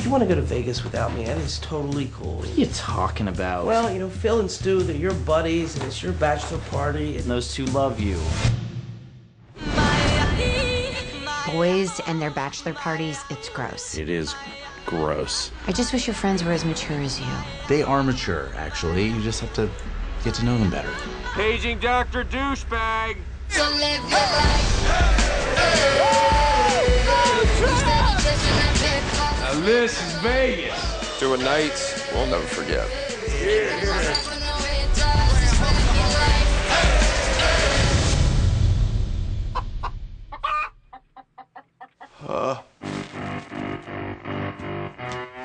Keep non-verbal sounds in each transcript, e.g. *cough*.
If you want to go to Vegas without me, that is totally cool. What are you talking about? Well, you know, Phil and Stu, they're your buddies, and it's your bachelor party. and those two love you. Boys and their bachelor parties, it's gross. It is gross. I just wish your friends were as mature as you. They are mature, actually. You just have to get to know them better. Paging Dr. Douchebag. This is Vegas. Two nights we'll never forget.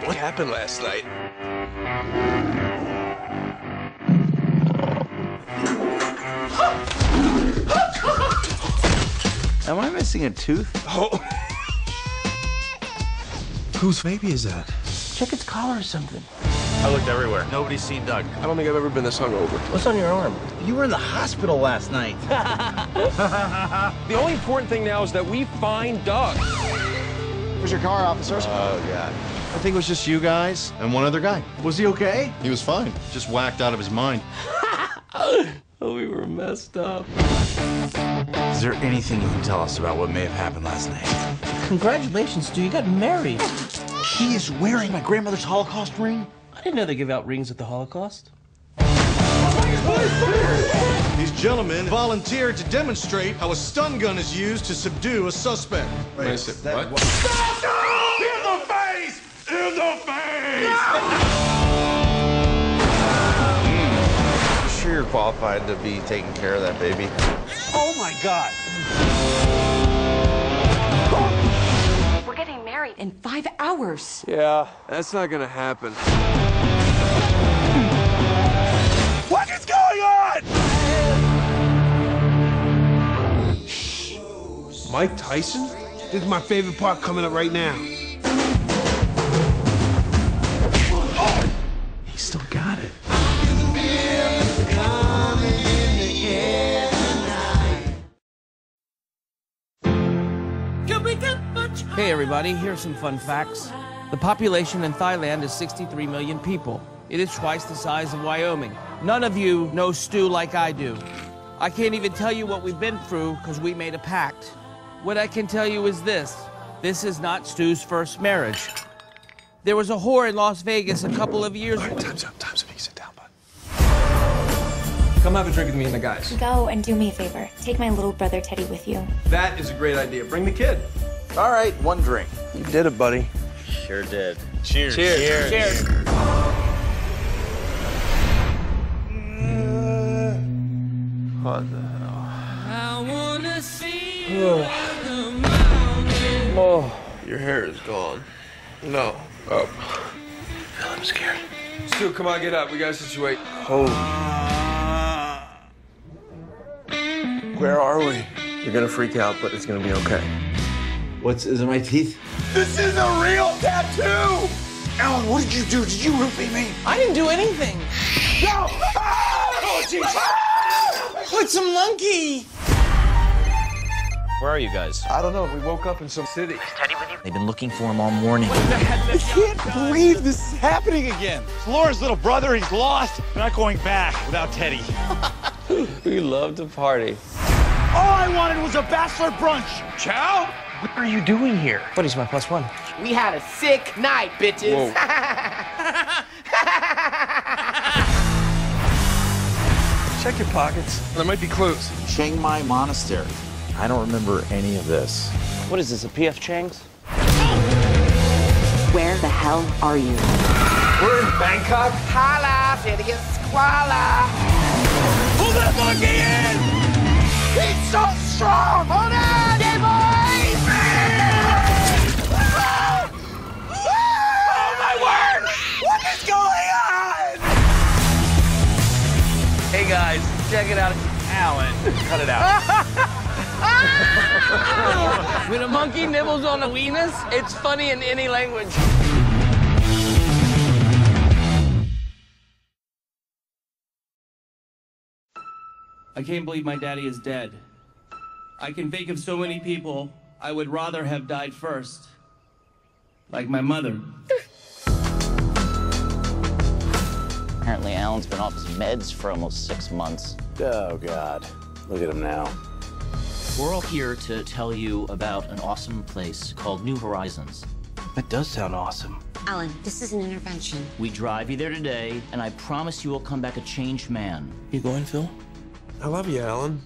What happened last night? Am I missing a tooth? Oh. Whose baby is that? Check its collar or something. I looked everywhere. Nobody's seen Doug. I don't think I've ever been this hungover. What's on your arm? You were in the hospital last night. *laughs* *laughs* The only important thing now is that we find Doug. Where's your car, officers? Oh, God. I think it was just you guys and one other guy. Was he okay? He was fine, just whacked out of his mind. *laughs* Oh, we were messed up. Is there anything you can tell us about what may have happened last night? Congratulations, dude. you got married. He is wearing my grandmother's Holocaust ring. I didn't know they give out rings at the Holocaust. These gentlemen volunteered to demonstrate how a stun gun is used to subdue a suspect. Wait a second, what? In the face! In the face! sure you're qualified to be taking care of that baby. Oh my God. Getting married in five hours. Yeah, that's not gonna happen. What is going on? Mike Tyson? This is my favorite part coming up right now. Hey everybody, here's some fun facts. The population in Thailand is 63 million people. It is twice the size of Wyoming. None of you know Stu like I do. I can't even tell you what we've been through because we made a pact. What I can tell you is this this is not Stu's first marriage. There was a whore in Las Vegas a couple of years ago. Time's up, time's up. You can sit down, bud. Come have a drink with me and the guys. Go and do me a favor. Take my little brother Teddy with you. That is a great idea. Bring the kid. All right, one drink. You did it, buddy. Sure did. Cheers. Cheers. Cheers. What the hell? *sighs* Oh, oh. Your hair is gone. No. Oh. I'm scared. Stu, come on, get up. We got a situation. Oh. Where are we? You're gonna freak out, but it's gonna be okay. What's is it my teeth? This is a real tattoo! Alan, what did you do? Did you roofie me? I didn't do anything. No! Ah! Oh, jeez! Put ah! some monkey. Where are you guys? I don't know. We woke up in some city. Is Teddy with you? They've been looking for him all morning. I can't believe this is happening again. It's Lauren's little brother. He's lost. We're not going back without Teddy. *laughs* We love to party. All I wanted was a bachelor brunch. Chow? What are you doing here? Buddy's my plus one. We had a sick night, bitches. *laughs* Check your pockets. There might be clues. Chiang Mai Monastery. I don't remember any of this. What is this, a PF Chang's? Where the hell are you? We're in Bangkok. Holla, Phineas Squala. Pull that monkey in! He's so strong! Hold on, Hey guys, check it out. Alan, cut it out. *laughs* when a monkey nibbles on a weenus, it's funny in any language. I can't believe my daddy is dead. I can think of so many people I would rather have died first. Like my mother. Apparently, Alan's been off his meds for almost six months. Oh, God. Look at him now. We're all here to tell you about an awesome place called New Horizons. That does sound awesome. Alan, this is an intervention. We drive you there today, and I promise you will come back a changed man. You going, Phil? I love you, Alan.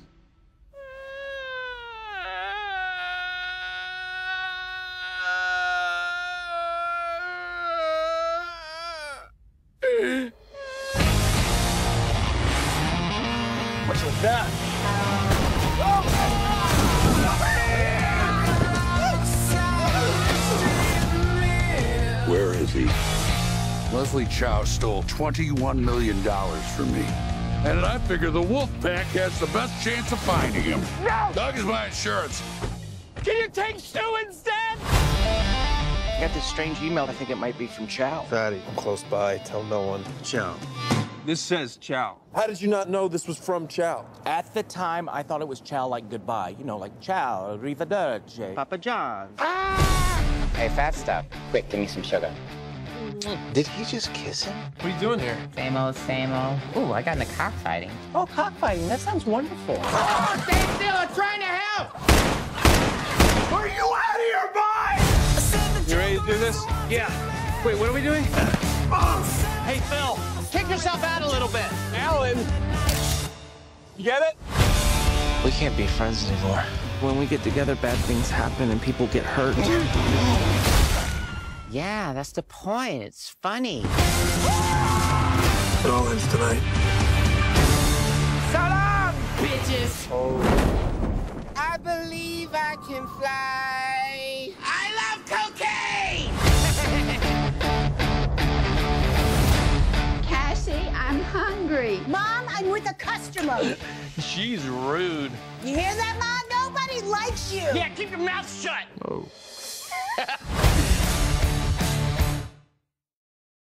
What's with that? Where is he? Leslie Chow stole $21 million from me. And I figure the Wolf Pack has the best chance of finding him. No! Doug is my insurance. Can you take Stu instead? I got this strange email. I think it might be from Chow. Fatty, I'm close by. Tell no one. Chow. This says Chow. How did you not know this was from Chow? At the time, I thought it was ciao like goodbye. You know, like ciao, arrivederci. Papa John. Ah! Hey, fat stuff. Quick, give me some sugar. Mm-hmm. Did he just kiss him? What are you doing here? Same old, same old. Ooh, I got into cockfighting. Oh, cockfighting. That sounds wonderful. Oh, stay still. I'm trying to help. Are you out of your mind? You ready to do this? Yeah. Wait, what are we doing? Oh. Hey, Phil, take yourself out a little bit. Alan! You get it? We can't be friends anymore. When we get together, bad things happen and people get hurt. Yeah, that's the point. It's funny. It all ends tonight. So long, bitches. I believe I can fly. I love cocaine. Hungry. Mom, I'm with a customer. *laughs* She's rude. You hear that, Mom? Nobody likes you. Yeah, keep your mouth shut. Oh. *laughs*